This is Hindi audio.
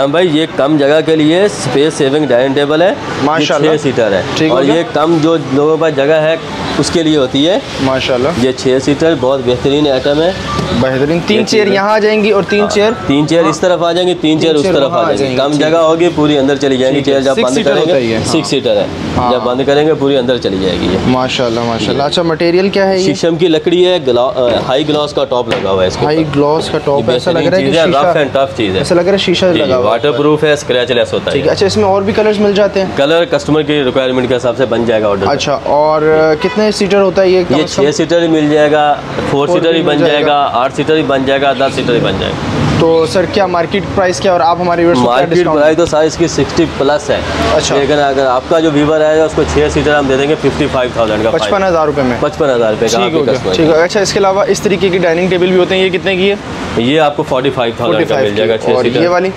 हाँ भाई ये कम जगह के लिए स्पेस सेविंग डाइनिंग टेबल है। माशाल्लाह। छः सीटर है। ठीक और ये कम जो लोगों के पास जगह है उसके लिए होती है। माशाल्लाह। ये छह सीटर बहुत बेहतरीन आइटम है। बेहतरीन। तीन चेयर यहाँ आ जाएँगी और तीन चेयर तीन चेयर इस तरफ़ आ जाएँगी तीन चेयर उस तरफ़ आ जाएँगी। कम जगह होगी पूरी अंदर चली जाएँगी चेयर जब बंद करेंगे। हाँ। सिक्स सीटर है। हाँ। जब बंद करेंगे पूरी अंदर चली जाएगी ये। माशाल्लाह माशाल्लाह। अच्छा मटेरियल क्या है शीशम की लकड़ी है ग्ला- अ, हाई ग्लॉस का टॉप लगा हुआ है इसके हाई ग्लॉस का टॉप ऐसा लग रहा है कि रफ शीशा एंड टफ चीज़ है। ऐसा लग रहा है शीशा लगा हुआ है। वाटर प्रूफ है स्क्रैचलेस होता है है अच्छा इसमें और भी कलर्स मिल जाते हैं? कलर कस्टमर की रिक्वायरमेंट के हिसाब से बन जाएगा ऑर्डर अच्छा और कितने सीटर होता है ये ये से कम? छः सीटर ही मिल जाएगा फोर सीटर ही भी बन जाएगा। आठ सीटर ही बन जाएगा दस सीटर ही बन जाएगा। तो सर क्या मार्केट प्राइस क्या और आप हमारे को मार्केट प्राइस तो सारी इसकी सिक्सटी प्लस है। अच्छा। लेकिन अगर आपका जो व्यूवर आएगा उसको छः सीटर हम दे देंगे फिफ्टी फाइव थाउज़ेंड का पचपन हज़ार रुपये में। पचपन हज़ार रुपये का ठीक हो गया। ठीक है अच्छा इसके अलावा इस तरीके की डाइनिंग टेबल भी होते हैं ये कितने की है? ये आपको फोर्टी फाइव थाउज़ेंड का मिल जाएगा। छः और ये सीटर वाली?